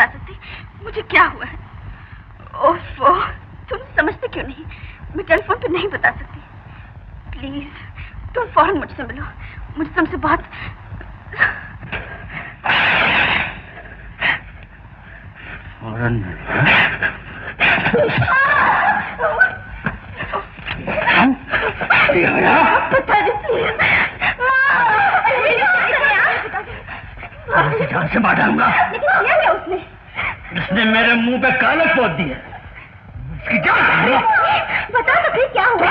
बता सकती? मुझे क्या हुआ है? ओफो तुम समझते क्यों नहीं? मैं टेलीफोन पे नहीं बता सकती। प्लीज़ तुम फ़ौरन मुझसे मिलो। मुझे तुमसे बहुत फ़ौरन जान से मार डालूँगा। उसने? उसने मेरे मुँह पे कालक पोत दिया उसकी जान। बता तो फिर क्या हुआ?